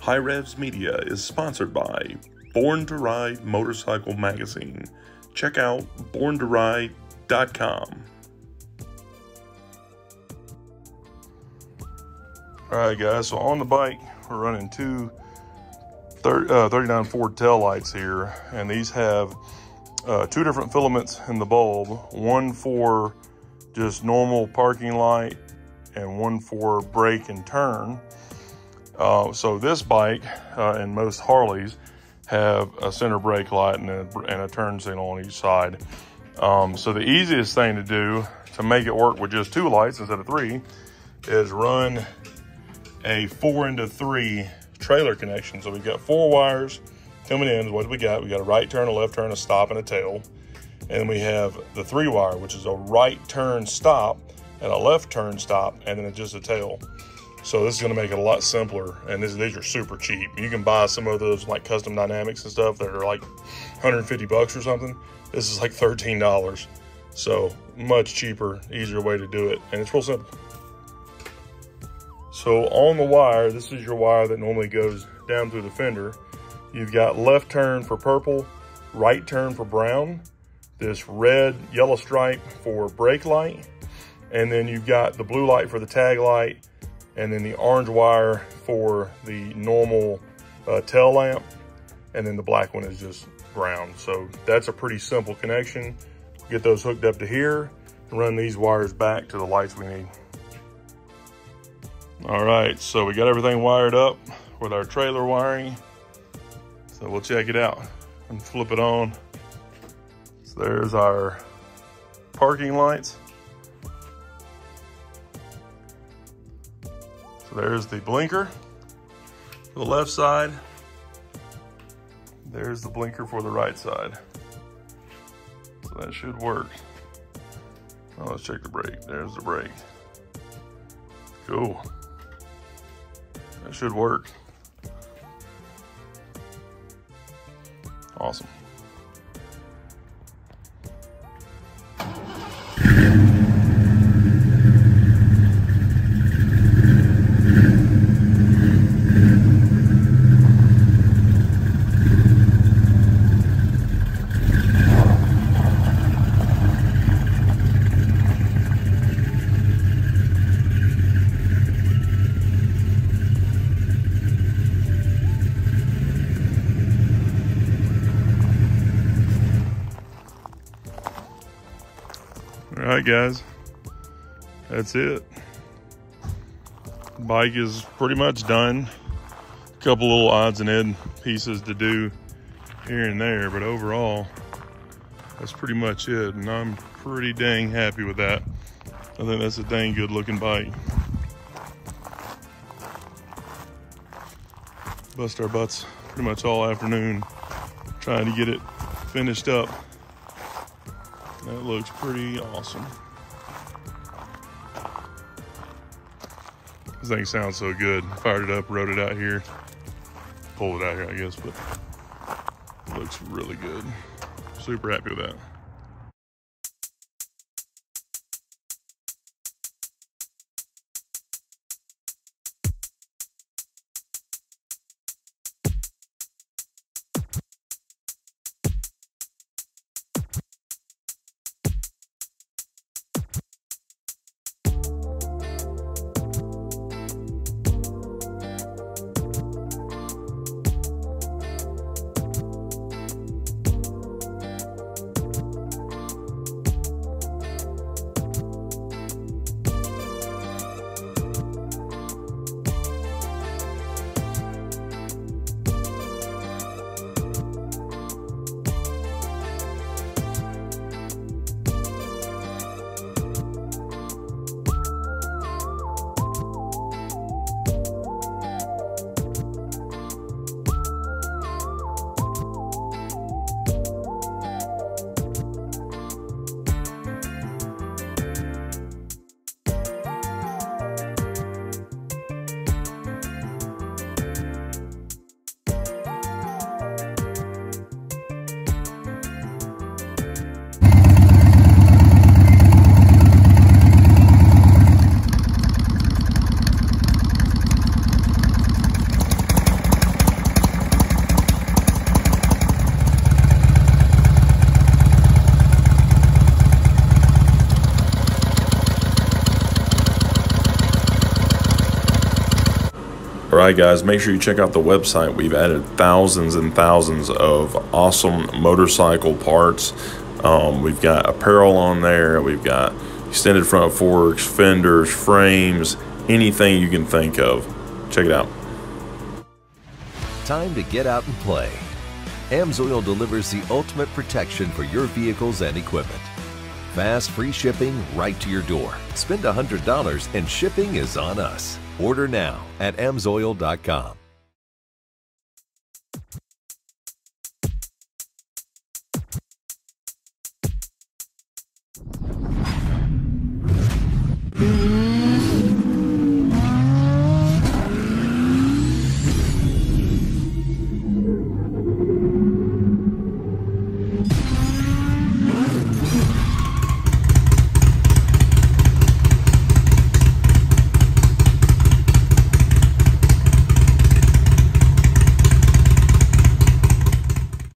HiRevz Media is sponsored by Born to Ride Motorcycle Magazine. Check out borntoride.com. All right, guys, so on the bike, we're running two 30, uh, 39 Ford tail lights here, and these have uh, two different filaments in the bulb, one for just normal parking light and one for brake and turn. Uh, so this bike uh, and most Harleys have a center brake light and a, and a turn signal on each side. Um, so the easiest thing to do to make it work with just two lights instead of three is run a four into three trailer connection. So we've got four wires coming in. What do we got? We got a right turn, a left turn, a stop, and a tail. And we have the three wire, which is a right turn stop and a left turn stop, and then just a tail. So this is gonna make it a lot simpler. And this, these are super cheap. You can buy some of those like custom dynamics and stuff that are like 150 bucks or something. This is like $13. So much cheaper, easier way to do it. And it's real simple. So on the wire, this is your wire that normally goes down through the fender. You've got left turn for purple, right turn for brown, this red yellow stripe for brake light, and then you've got the blue light for the tag light, and then the orange wire for the normal uh, tail lamp, and then the black one is just ground. So that's a pretty simple connection. Get those hooked up to here, run these wires back to the lights we need. All right, so we got everything wired up with our trailer wiring. So we'll check it out and flip it on. So there's our parking lights. So there's the blinker for the left side. There's the blinker for the right side. So that should work. Now let's check the brake. There's the brake. Cool. That should work. Awesome. Right, guys, that's it. Bike is pretty much done. A couple little odds and end pieces to do here and there, but overall, that's pretty much it. And I'm pretty dang happy with that. I think that's a dang good looking bike. Bust our butts pretty much all afternoon trying to get it finished up. That looks pretty awesome. This thing sounds so good. Fired it up, rode it out here. Pulled it out here, I guess, but looks really good. Super happy with that. Right, guys, make sure you check out the website. We've added thousands and thousands of awesome motorcycle parts. Um, we've got apparel on there. We've got extended front forks, fenders, frames, anything you can think of. Check it out. Time to get out and play. AMSOIL delivers the ultimate protection for your vehicles and equipment. Fast, free shipping right to your door. Spend $100 and shipping is on us. Order now at amsoil.com.